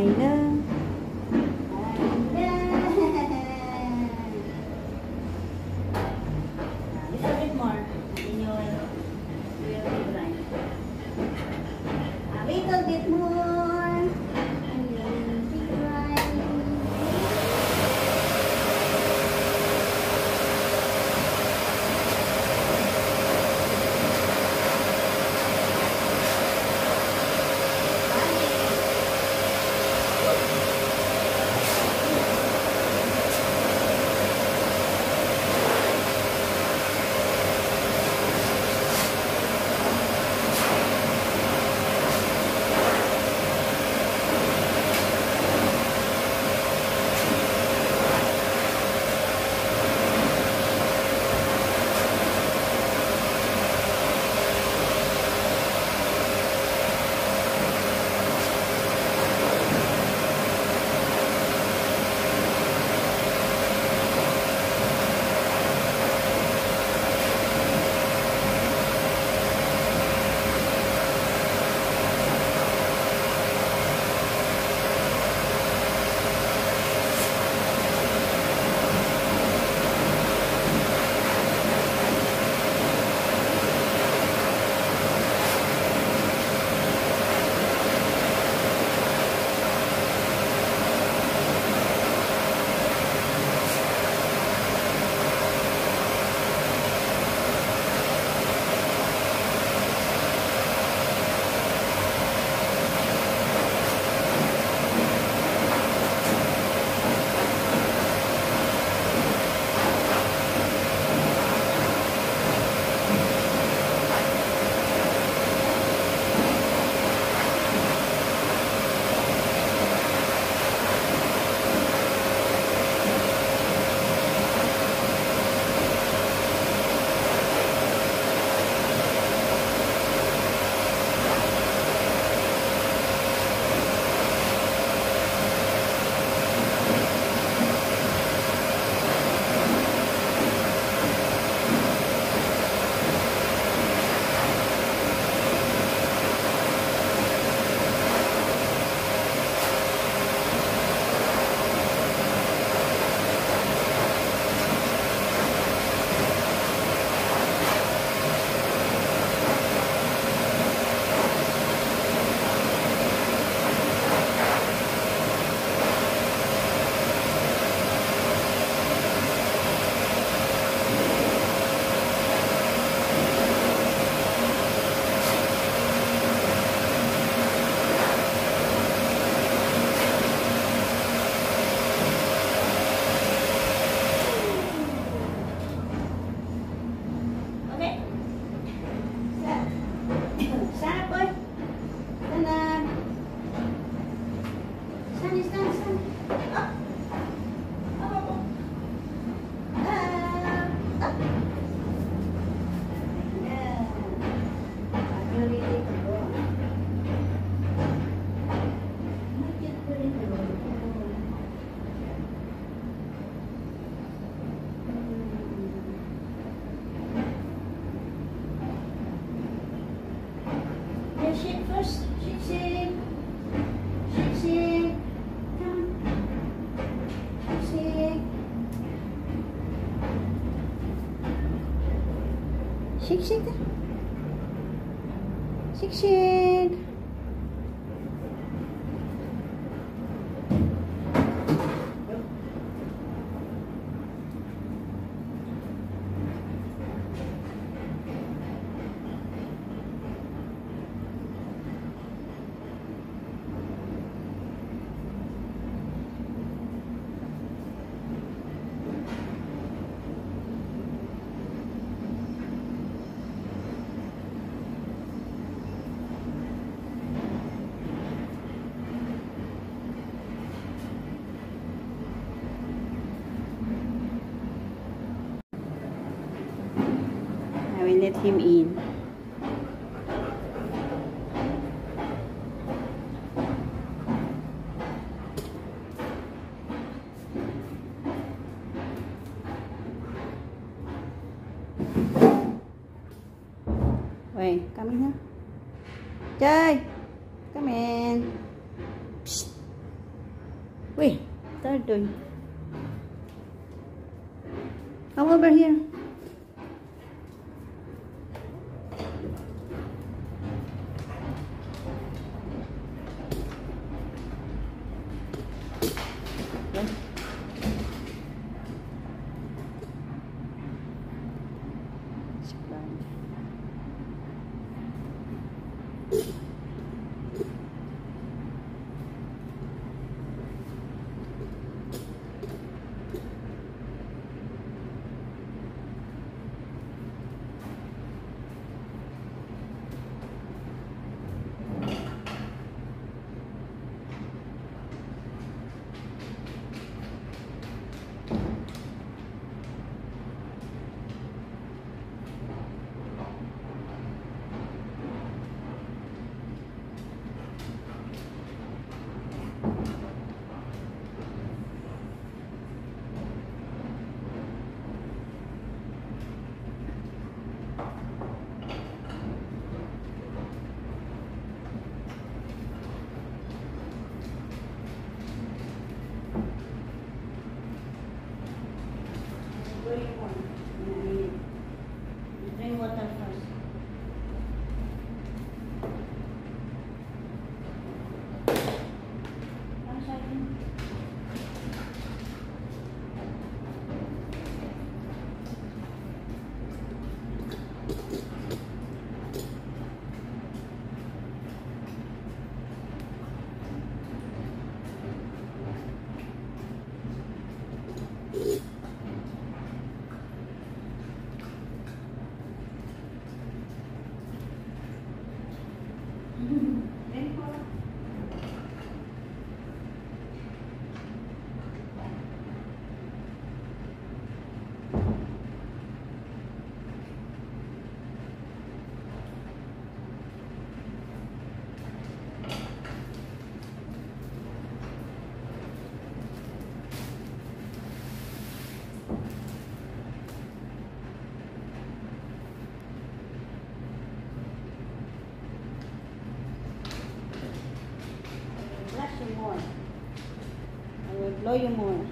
minus Yeah, shake first. Shake, shake. Shake, shake. Come. Shake, shake. shake shake shake shake Now let him in. Wait, come in here. Chơi. Come in. Psst. Wait, what are you doing. Come over here. Mm-hmm. Flash you